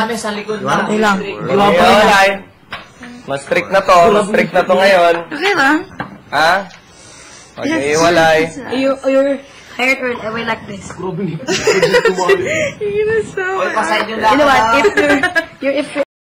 kami sa likod Okay lang. Hiwalay. Mas strict na to. Mas strict na to ngayon. Okay lang. Ha? Mag-iwalay. You, your hair or away like this. Grabe. You're so... Oy, pasahin yung You know what? If you're, you're if